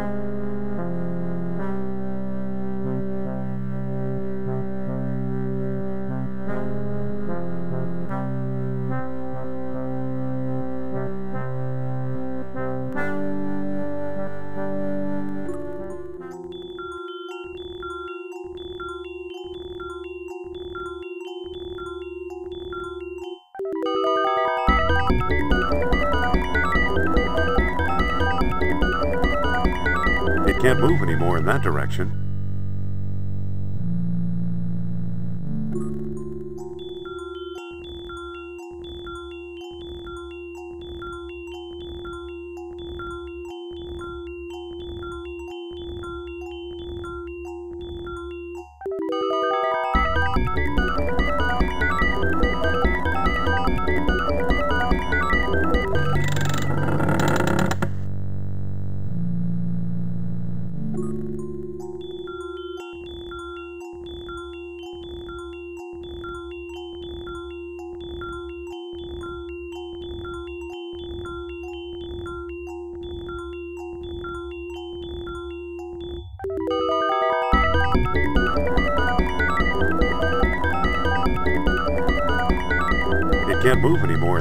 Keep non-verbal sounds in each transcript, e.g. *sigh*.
It in that direction.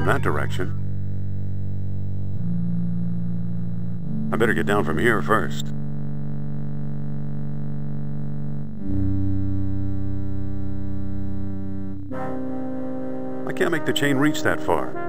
That direction. I better get down from here first. I can't make the chain reach that far.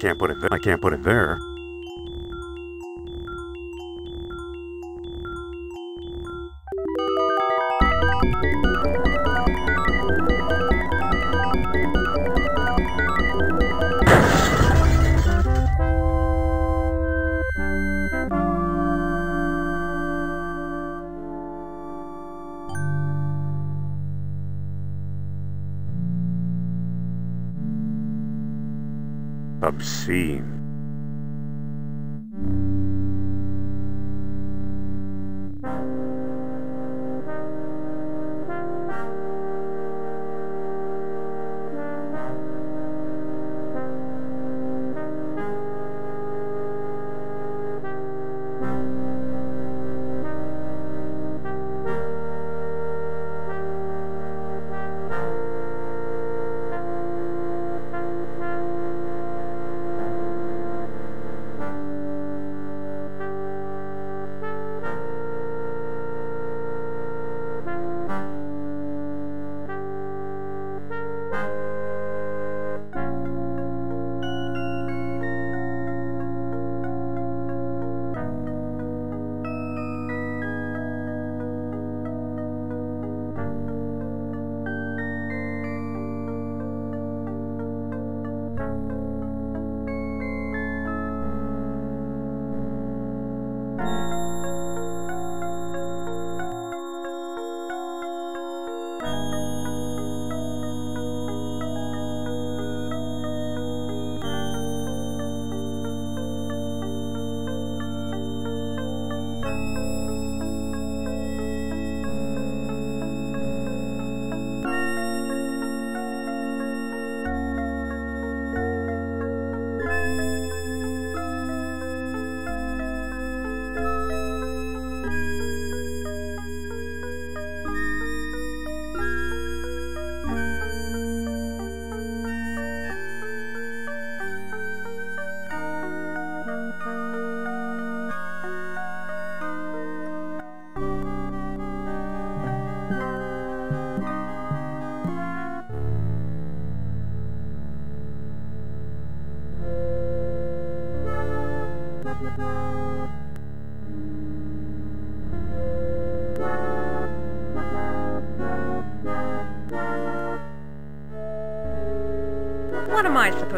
Can't put it there. I can't put it there.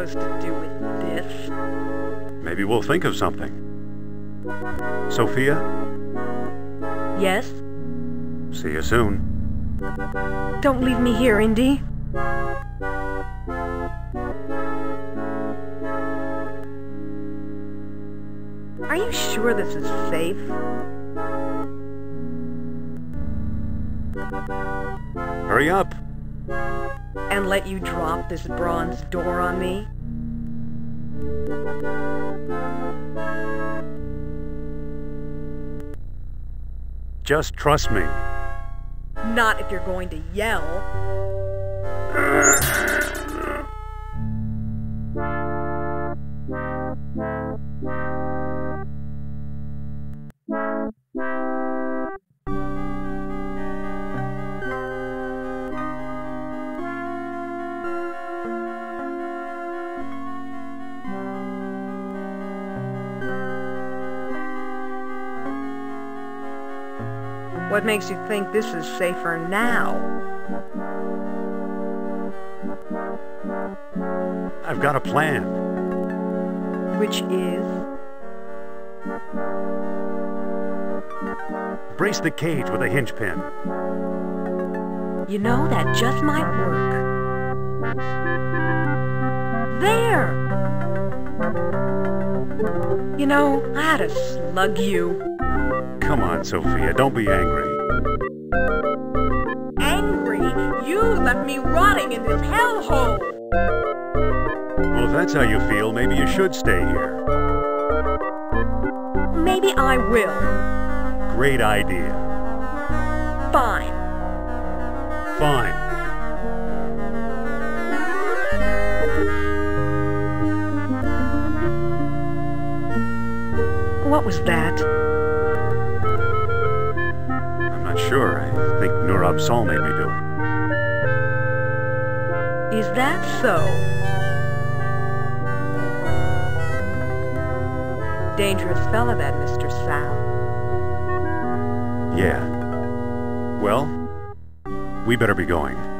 Supposed to do with this? Maybe we'll think of something. Sophia, Yes? see you soon. Don't leave me here, Indy. Just trust me. Not if you're going to yell. *laughs* What makes you think this is safer now? I've got a plan. Which is? Brace the cage with a hinge pin. You know, that just might work. There! You know, I had to slug you. Come on, Sophia, don't be angry. In this hellhole! Well, if that's how you feel, maybe you should stay here. Maybe I will. Great idea. Fine. Fine. What was that? I'm not sure. I think Nur-Ab-Sal made me do it. Is that so? Dangerous fella, that Mr. Sal. Yeah. Well, we better be going.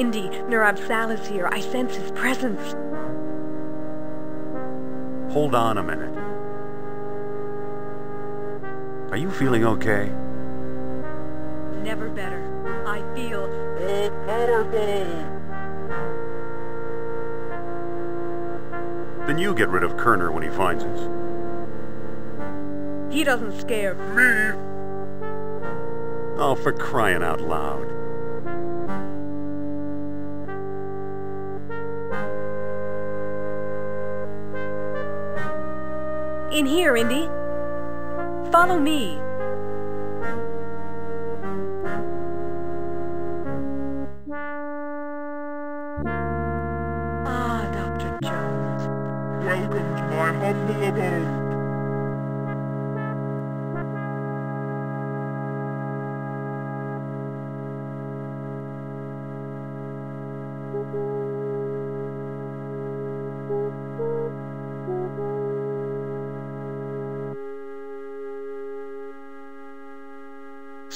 Indy, Nur-Ab-Sal is here. I sense his presence. Hold on a minute. Are you feeling okay? Never better. I feel! Then you get rid of Kerner when he finds us. he doesn't scare. Me! Oh, for crying out loud. In here, Indy. Follow me.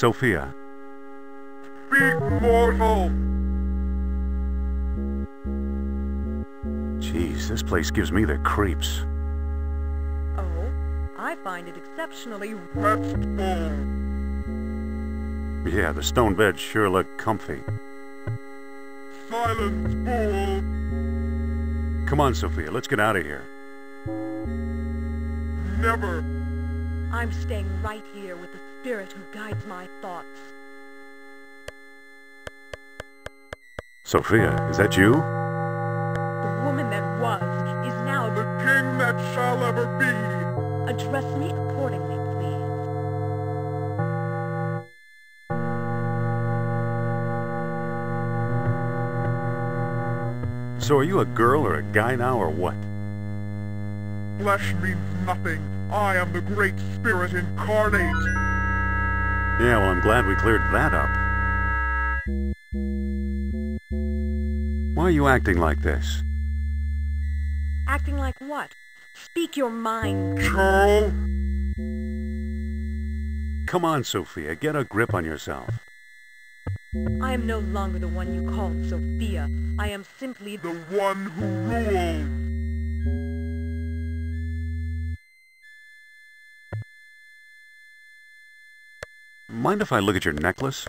Sophia, Speak, mortal! jeez, this place gives me the creeps. Oh, I find it exceptionally... Restful! Yeah, the stone beds sure look comfy. Silence, fool! Come on, Sophia, let's get out of here. Never! I'm staying right here with the spirit who guides my thoughts. Sophia, is that you? The woman that was is now... The king that shall ever be! Address me accordingly, please. So are you a girl or a guy now or what? Flesh means nothing. I am the great spirit incarnate. Yeah, well, I'm glad we cleared that up. Why are you acting like this? Acting like what? Speak your mind. Charles, Come on, Sophia, get a grip on yourself. I am no longer the one you called Sophia. I am simply the the... one who rules. Mind if I look at your necklace?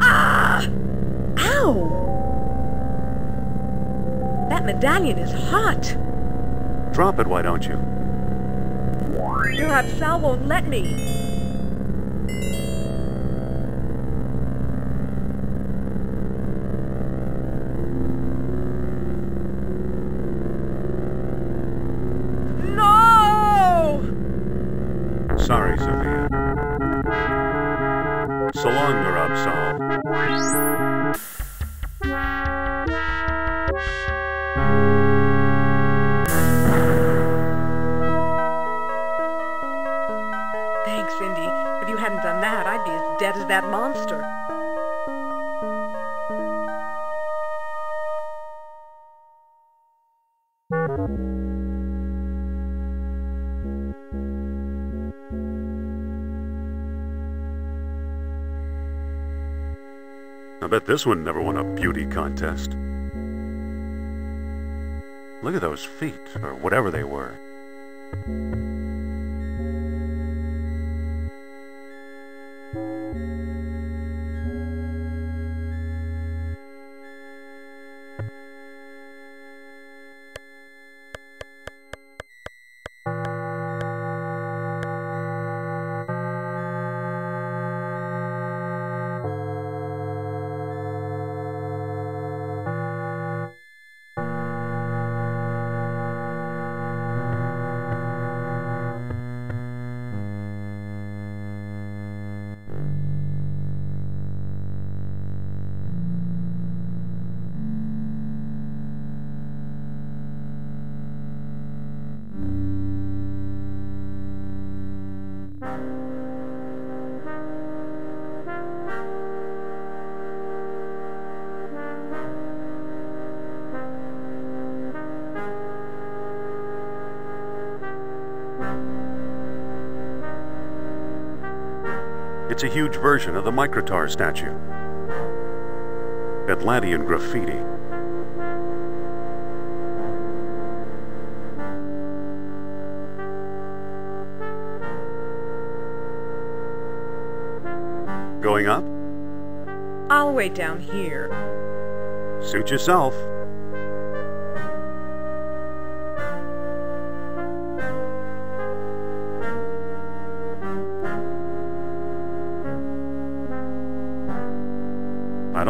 Ah! Ow! That medallion is hot. Drop it, why don't you? Your Sal won't let me. Sorry, Sophia. So long, Narab Thanks, Indy. If you hadn't done that, I'd be as dead as that monster. I bet this one never won a beauty contest. Look at those feet, or whatever they were. version of the Microtar statue. Atlantean graffiti. Going up? I'll wait down here. Suit yourself.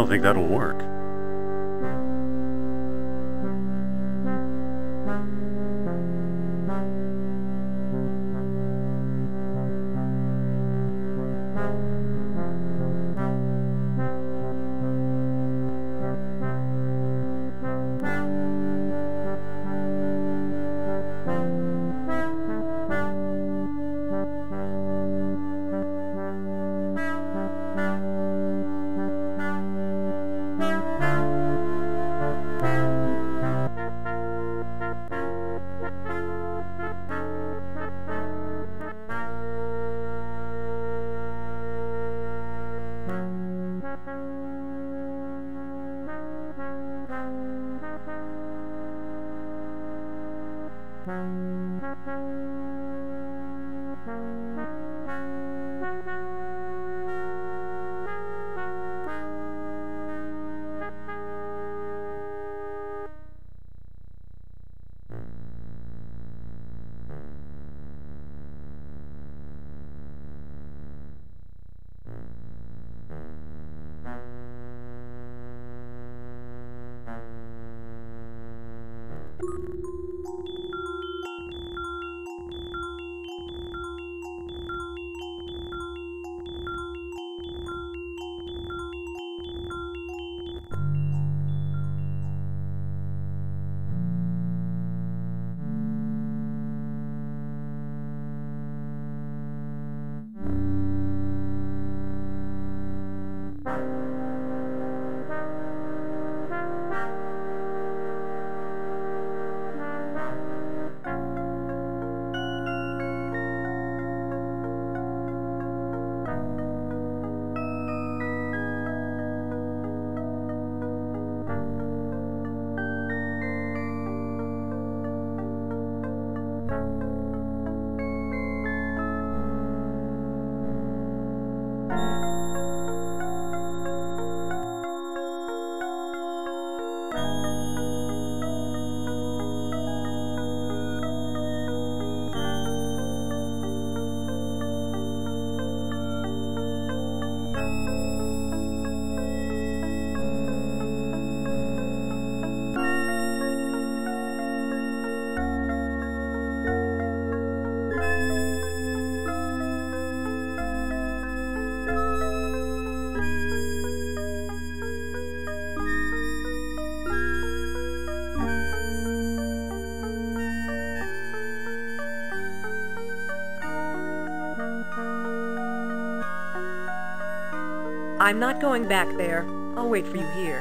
Don't think that'll work. I'm not going back there. I'll wait for you here.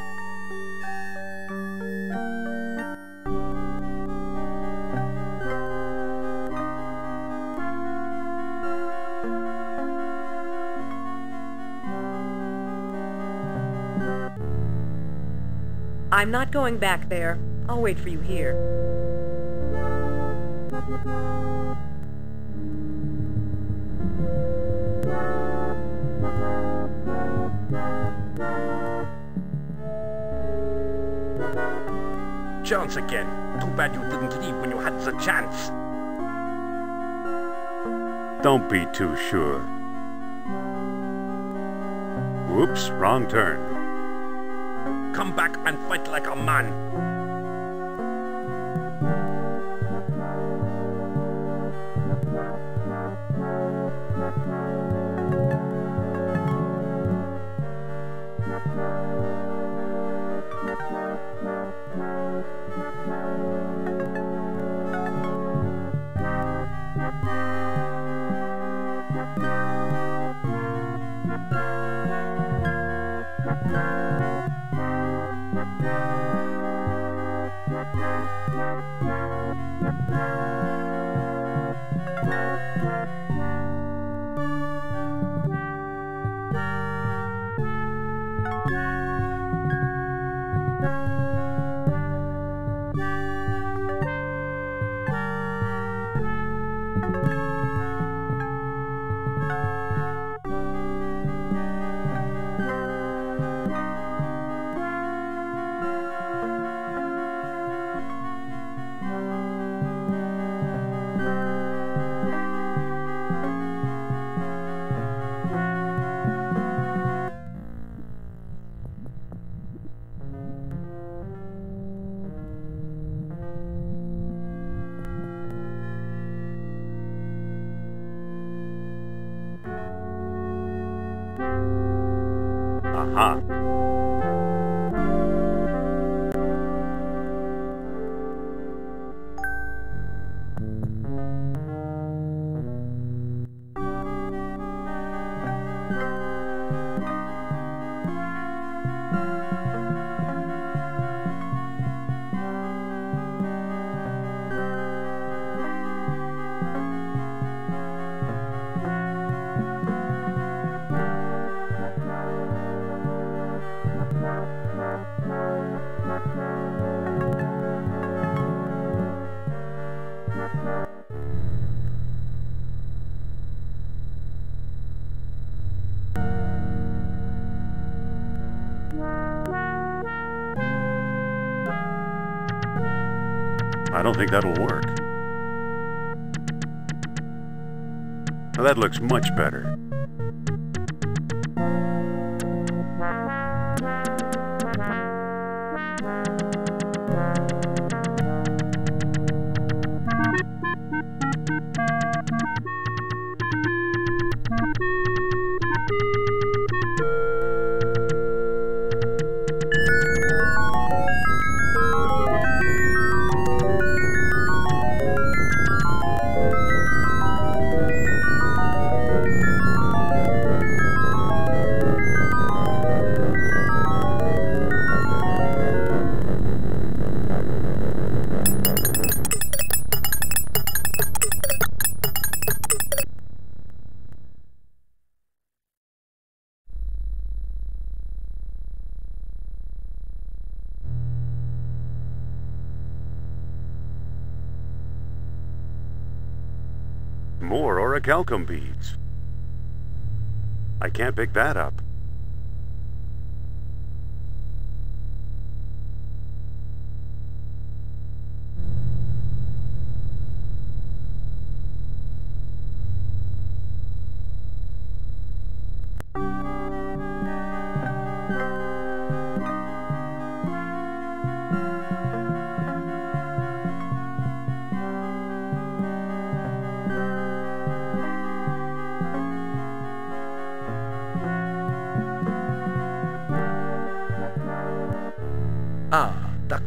I'm not going back there. I'll wait for you here. Chance again. Too bad you didn't leave when you had the chance. Don't be too sure. Whoops, wrong turn. Come back and fight like a man. Aha. That'll work. Now that looks much better. More orichalcum beads. I can't pick that up.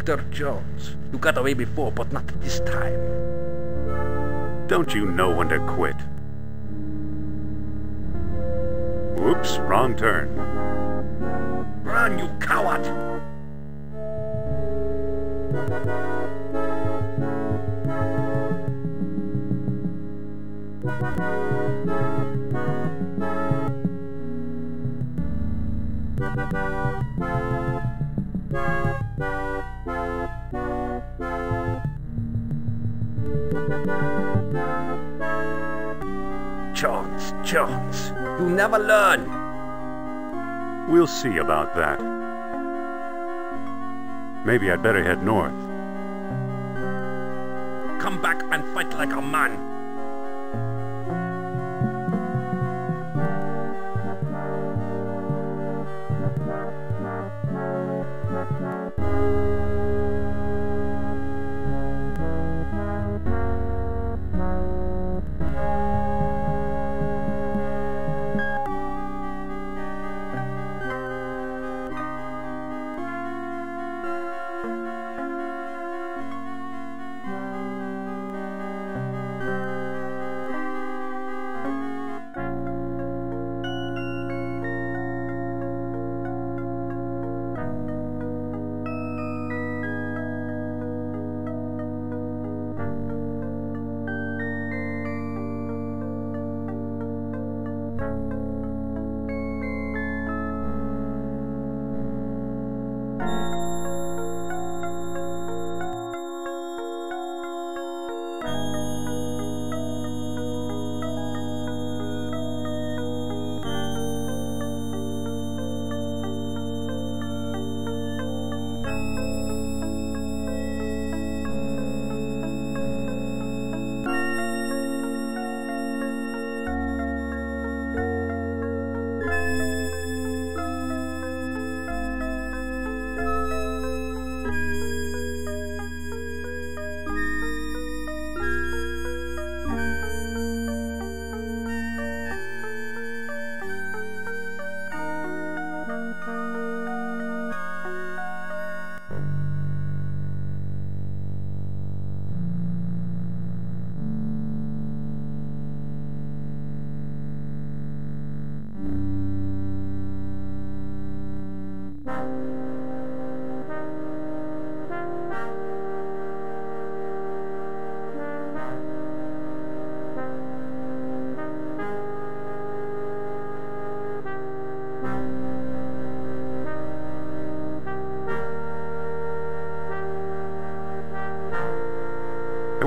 Dr. Jones. You got away before, but not this time. Don't you know when to quit? Whoops, wrong turn. Run, you coward! Jones, Jones, you never learn. We'll see about that. Maybe I'd better head north. Come back and fight like a man.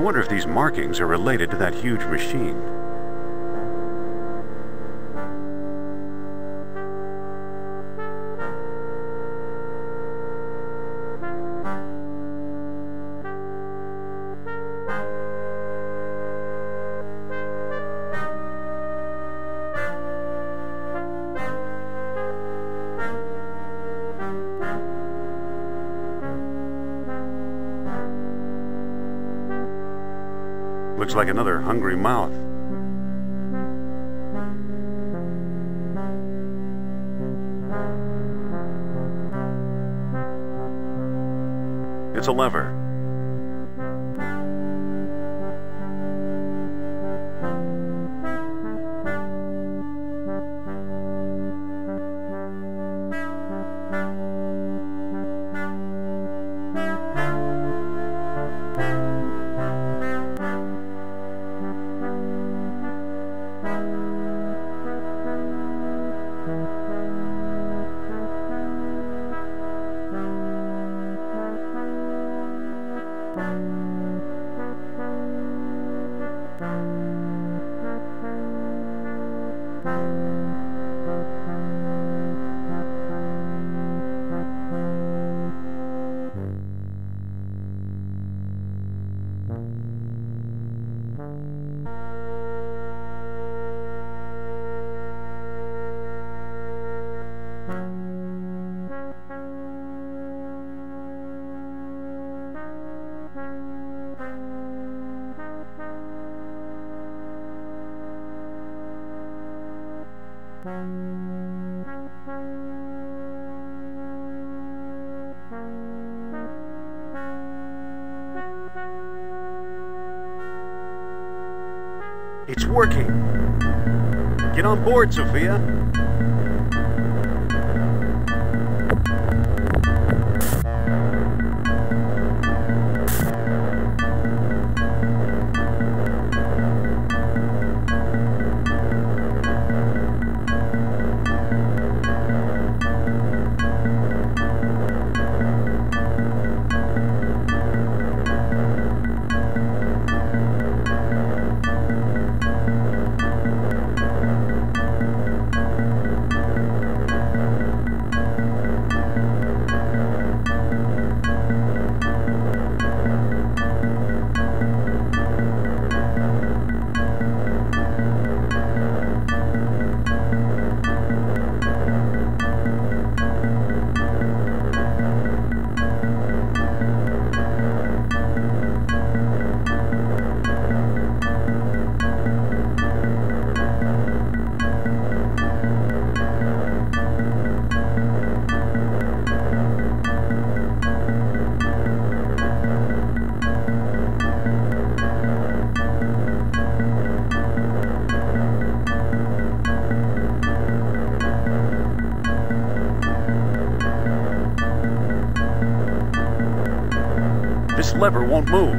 Wonder if these markings are related to that huge machine. Looks like another hungry mouth. It's a lever. It's working. Get on board, Sophia. Lever won't move.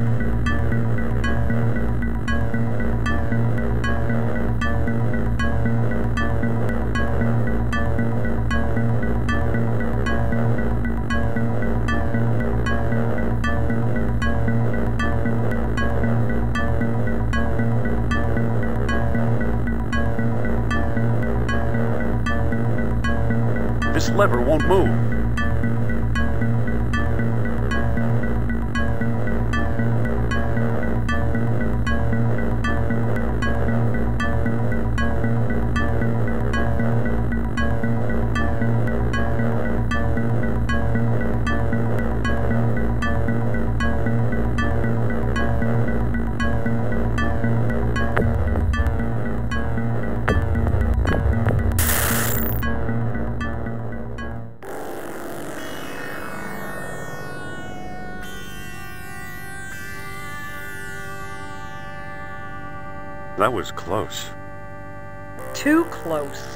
This lever won't move. Close. Too close.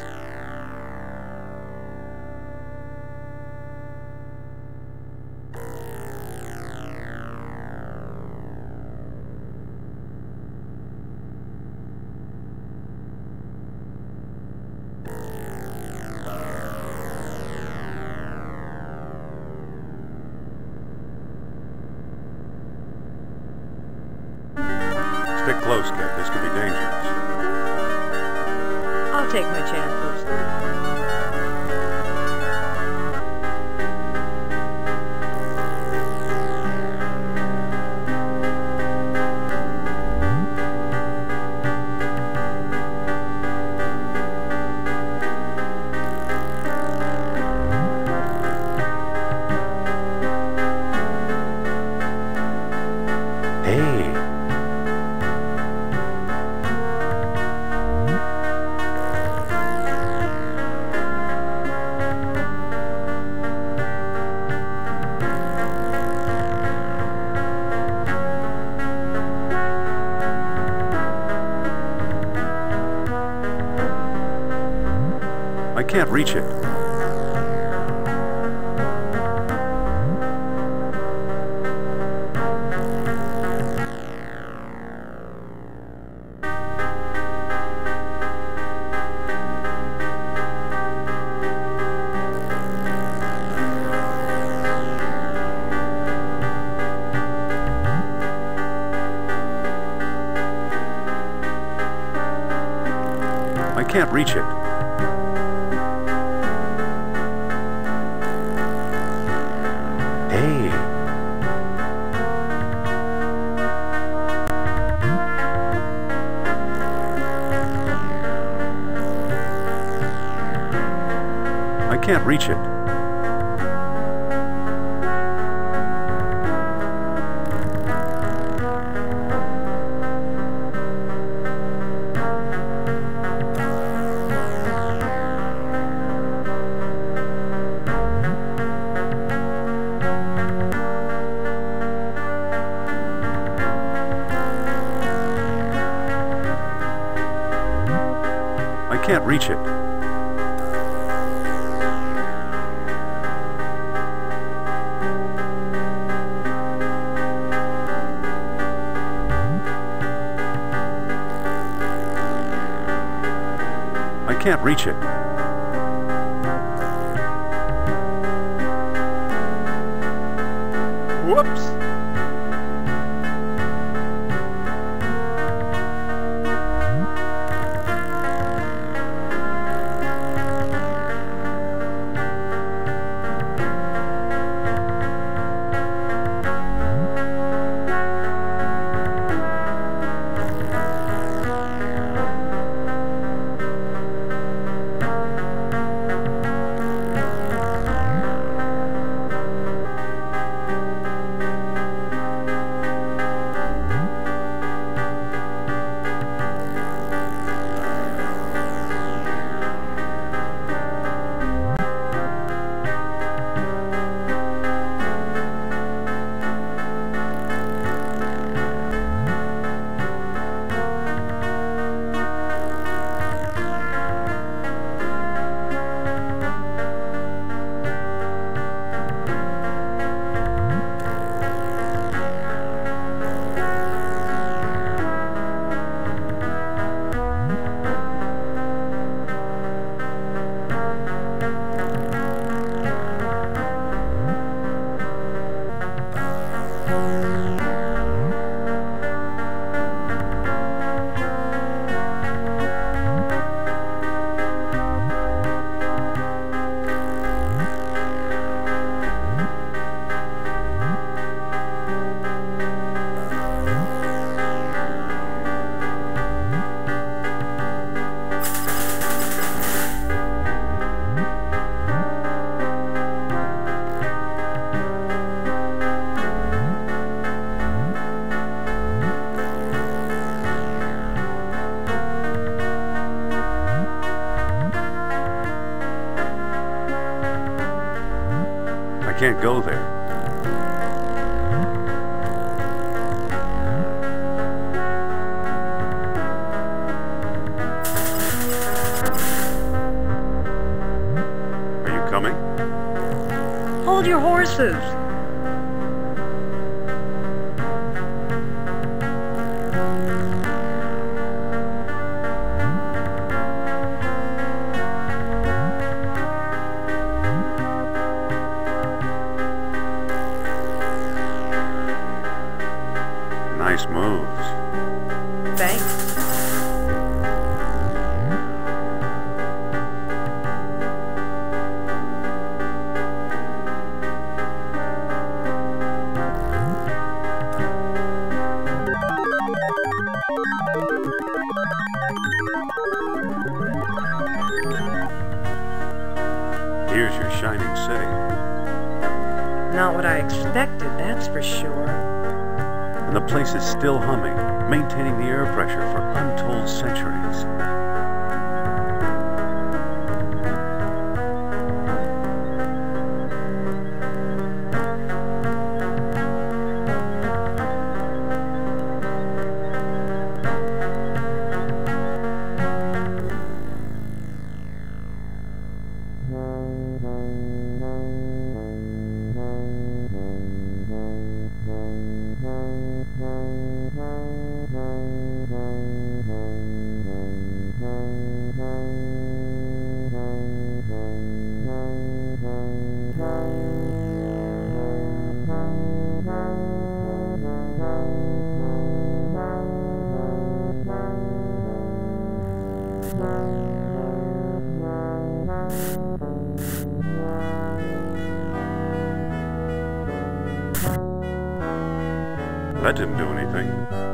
can't reach it. can't go there. Are you coming? Hold your horses! Place is still humming, maintaining the air pressure for untold centuries. That didn't do anything.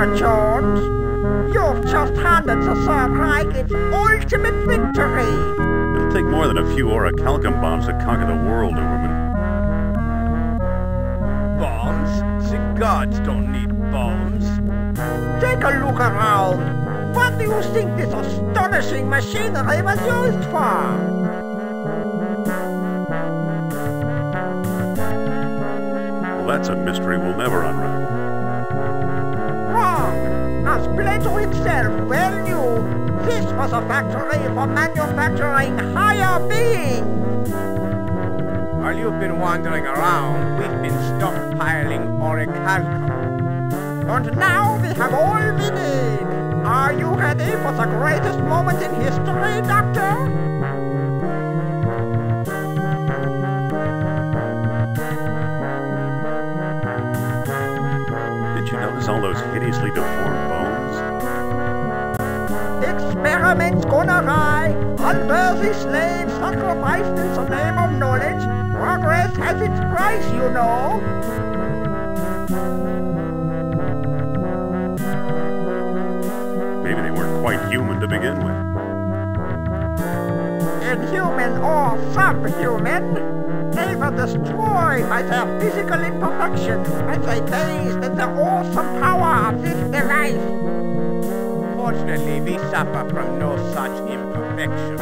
Dr. Jones. You've just handed the Third Reich its ultimate victory. It'll take more than a few orichalcum bombs to conquer the world, woman. Bombs? The gods don't need bombs. Take a look around. What do you think this astonishing machinery was used for? Well, that's a mystery we'll never unravel. Wrong. As Plato himself well knew, this was a factory for manufacturing higher beings. While you've been wandering around, we've been stockpiling orichalcum. And now we have all we need. Are you ready for the greatest moment in history, Doctor? Did you notice all those hideously deformed Experiments gone awry, unworthy slaves sacrificed in the name of knowledge. Progress has its price, you know. Maybe they weren't quite human to begin with. Inhuman or subhuman, they were destroyed by their physical imperfections as they gazed at the awesome power of this device. Fortunately, we suffer from no such imperfections.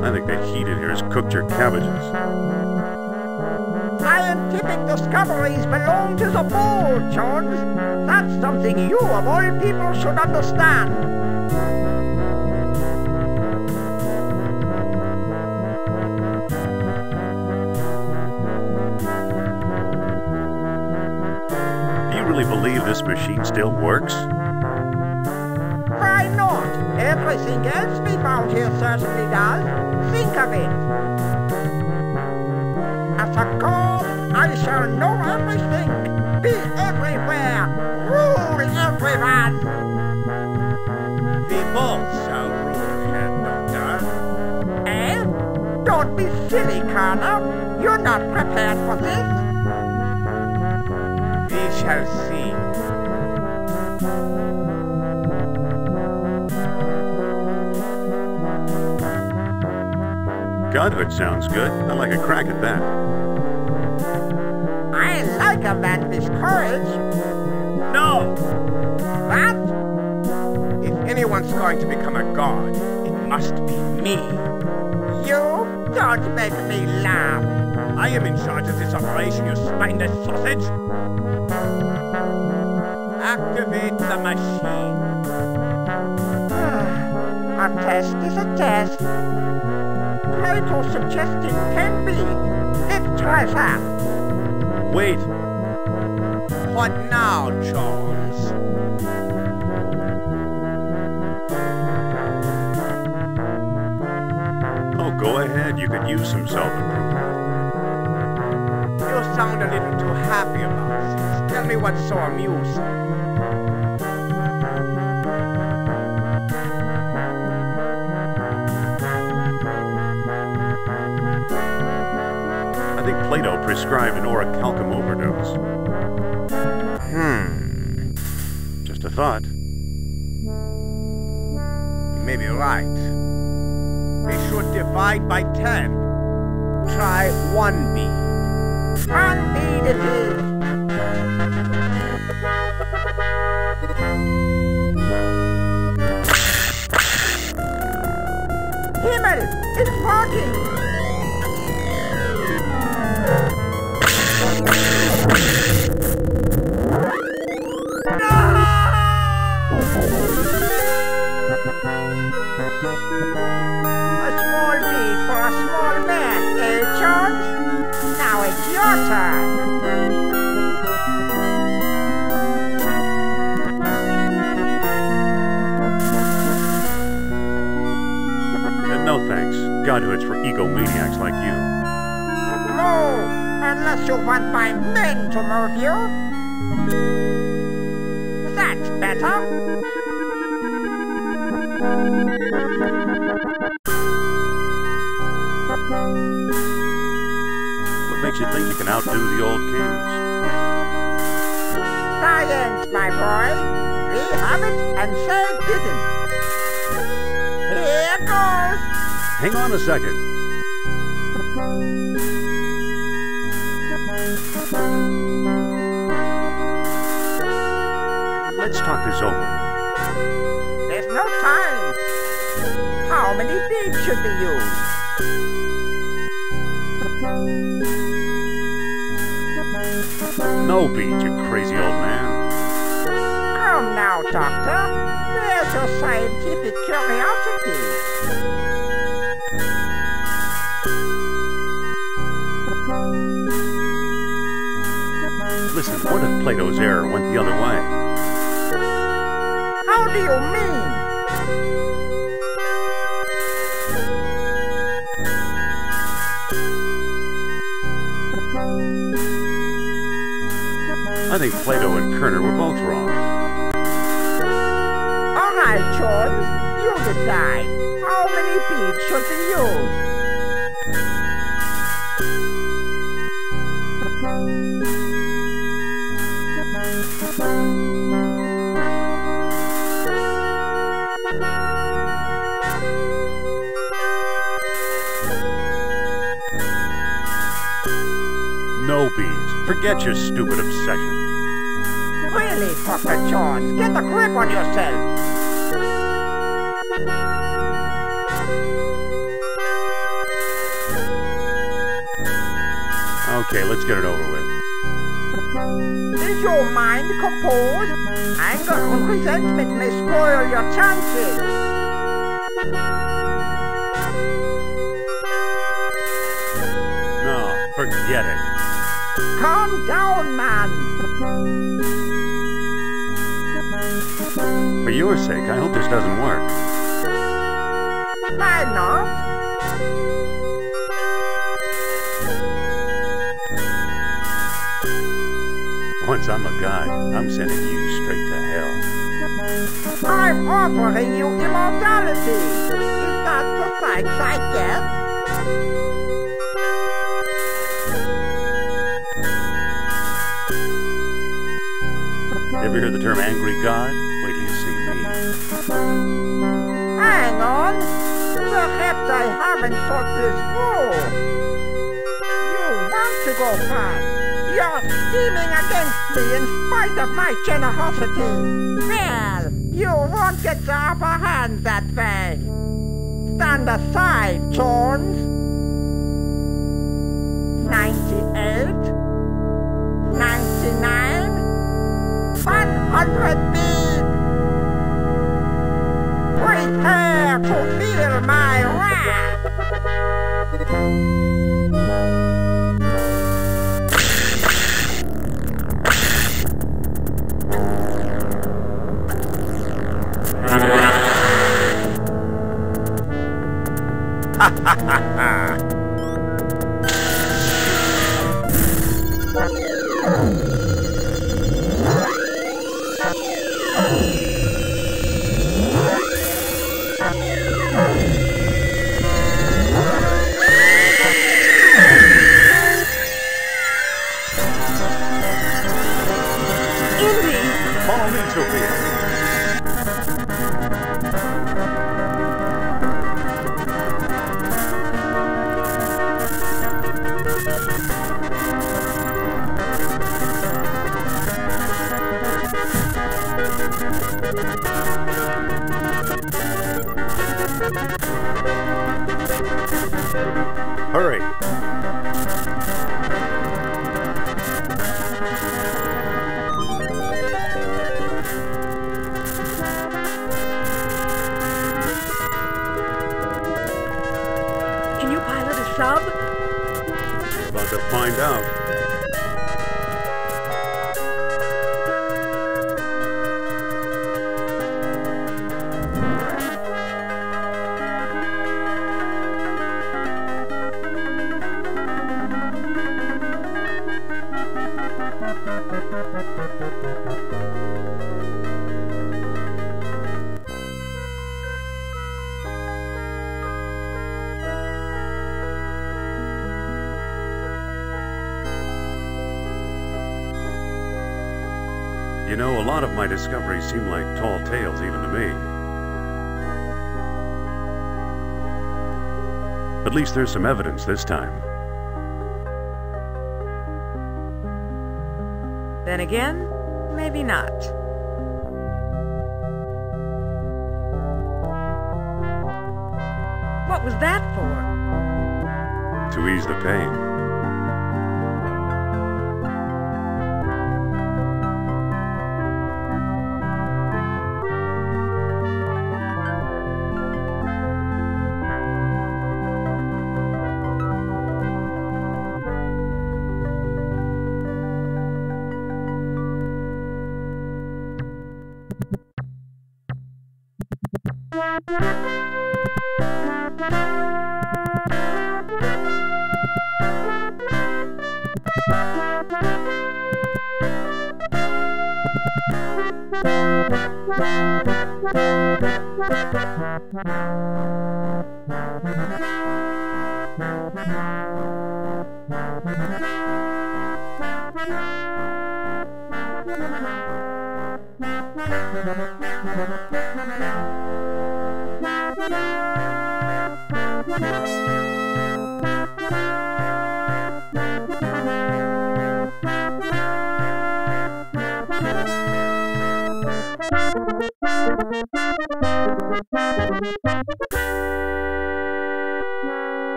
I think the heat in here has cooked your cabbages. Scientific discoveries belong to the bold, Jones. That's something you, of all people, should understand. This machine still works? Why not? Everything else we found here certainly does. Think of it. As a god, I shall know everything, be everywhere, rule everyone. We both shall rule here, Doctor. Eh? Don't be silly, Colonel. You're not prepared for this. We shall see. Godhood sounds good. I'd like a crack at that. I like a a man with courage. No! What? If anyone's going to become a god, it must be me. You don't make me laugh. I am in charge of this operation, you spineless sausage! Activate the machine. Ah, a test is a test. Plato suggested can be. Let's try that. Wait! What now, Jones? Oh, go ahead. You could use some self-improvement. You sound a little too happy about this. Tell me what's so amusing. Plato prescribed an orichalcum overdose. Hmm. Just a thought. Maybe right. They should divide by ten. Try one bead. One bead it is. Himmel! It's working! A small bead for a small man, eh, Jones? Now it's your turn. No thanks. Godhood's for egomaniacs like you. Oh, unless you want my men to move you. That's better. What makes you think you can outdo the old kings? Science, my boy. We have it and say didn't. Here goes. Hang on a second. Let's talk this over. How many beads should be used? No beads, you crazy old man. Come now, Doctor. There's your scientific curiosity. Listen, what if Plato's error went the other way? How do you mean? Think Plato and Kerner were both wrong. All right, Jones. You decide. How many beads should be used? No beads. Forget your stupid obsession. Really, Dr. Jones, get a grip on yourself. Okay, let's get it over with. Is your mind composed? Anger and resentment may spoil your chances. No, forget it. Calm down, man. For your sake, I hope this doesn't work. Why not? Once I'm a god, I'm sending you straight to hell. I'm offering you immortality. Is that thanks I get? Ever hear the term angry god? Haven't thought this through. You want to go fast. You're scheming against me in spite of my generosity. Well, you won't get the upper hand that way. Stand aside, Jones. 98 99 100 beat Prepare to feel my wrath Indy! Hurry. Can you pilot a sub? We're about to find out. You know, a lot of my discoveries seem like tall tales even to me. At least there's some evidence this time. Then again, maybe not. What was that for? To ease the pain.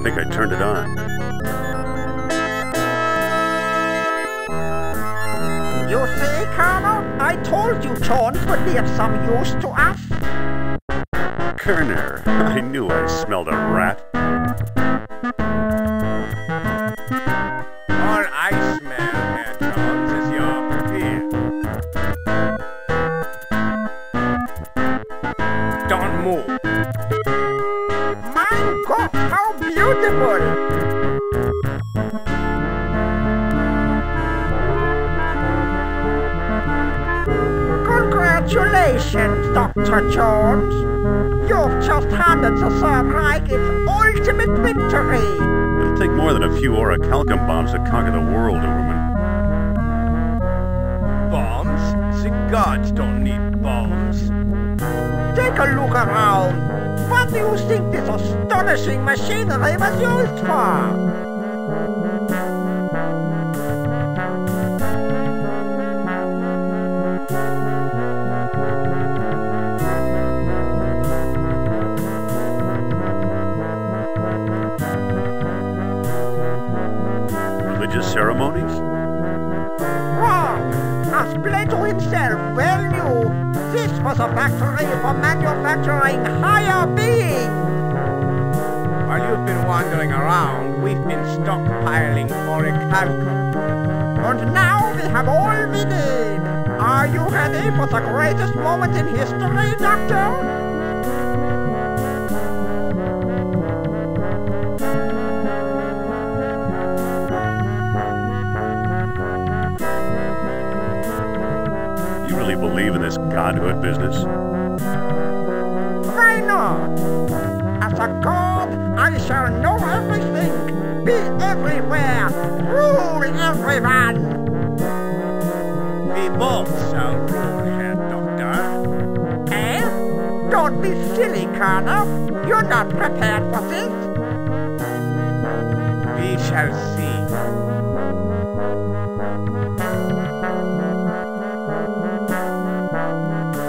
I think I turned it on. You see, Colonel? I told you Jones would be of some use to us. Kerner, I knew I smelled a rat. Congratulations, Dr. Jones. You've just handed the Third Reich its ultimate victory. It'll take more than a few orichalcum bombs to conquer the world, Ubermann. Bombs? The gods don't need bombs. Take a look around. What do you think this astonishing machinery was used for? Manufacturing higher beings. While you've been wandering around, we've been stockpiling for a orichalcum. And now we have all we need. Are you ready for the greatest moment in history, Doctor? You really believe in this godhood business? Why not? As a god, I shall know everything, be everywhere, rule everyone. We both shall rule, Herr Doctor. Eh? Don't be silly, Colonel. You're not prepared for this. We shall see.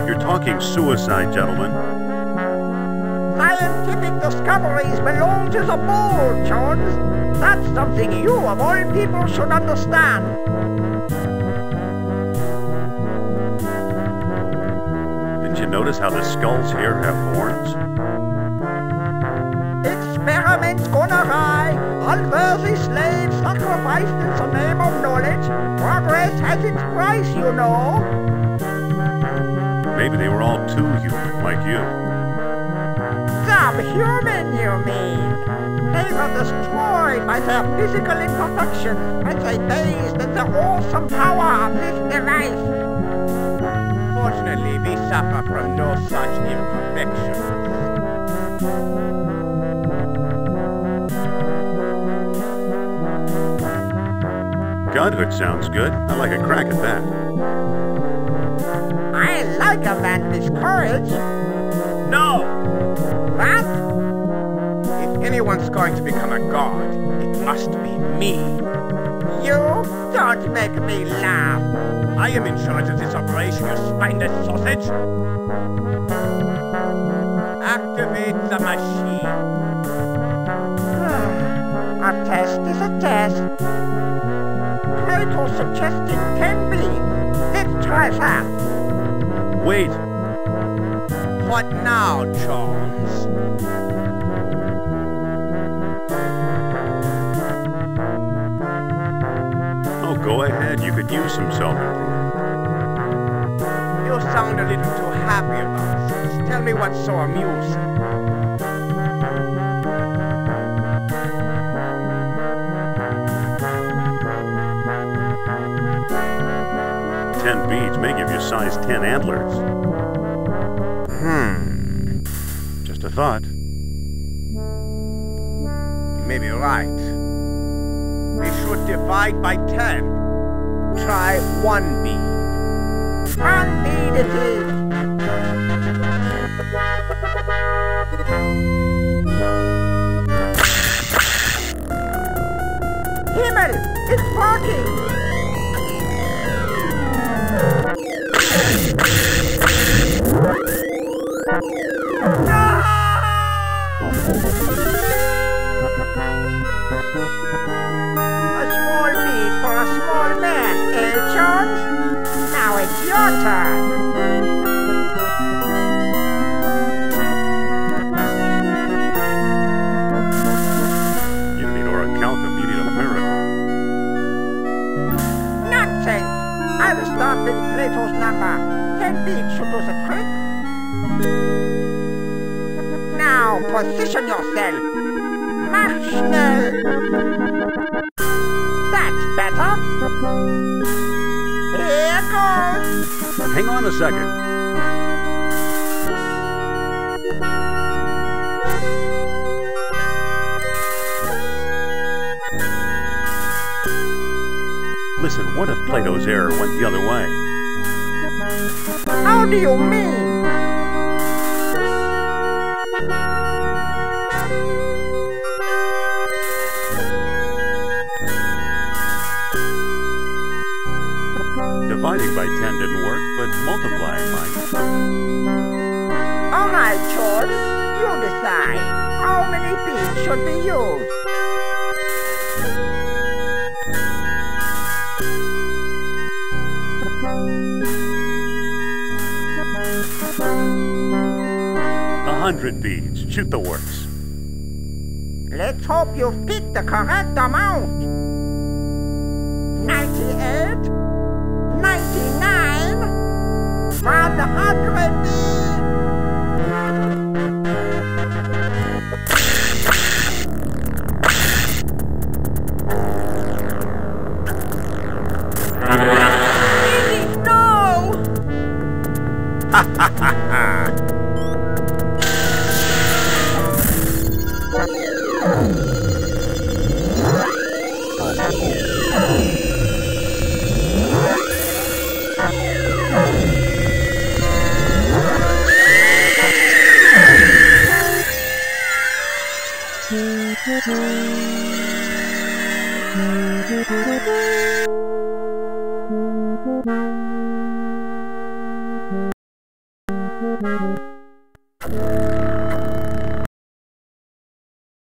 You're talking suicide, gentlemen. Scientific discoveries belong to the bold, Jones. That's something you, of all people, should understand. Didn't you notice how the skulls here have horns? Experiments gone awry, unworthy slaves sacrificed in the name of knowledge. Progress has its price, you know. Maybe they were all too human, like you. Subhuman, you mean? They were destroyed by their physical imperfections as they bathed in the awesome power of this device. Fortunately, we suffer from no such imperfections. Godhood sounds good. I like a crack at that. I like a man with courage. If anyone's going to become a god, it must be me. You don't make me laugh. I am in charge of this operation, you spineless sausage. Activate the machine. *sighs* a test is a test. Plato suggested ten beams. Let's try that. Wait, What now, Jones? Oh, go ahead. You could use some self-improvement. You sound a little too happy about this. Tell me what's so amusing. Ten beads may give you size 10 antlers. Thought. Maybe right. We should divide by ten. Try one bead. One bead it is. Himmel! It's working! A small bead for a small man, eh, Jones? Now it's your turn. You need Orichalcum. You need a miracle. Nonsense! I will start with Plato's number. Ten beads should do the trick. Now, position yourself. Mach schnell. That's better. Here goes. Hang on a second. Listen, what if Plato's error went the other way? How do you mean? Multiplying might. Oh, All right, George. You decide. How many beads should be used? A hundred beads. Shoot the works. Let's hope you pick the correct amount. ha ha ha! ha!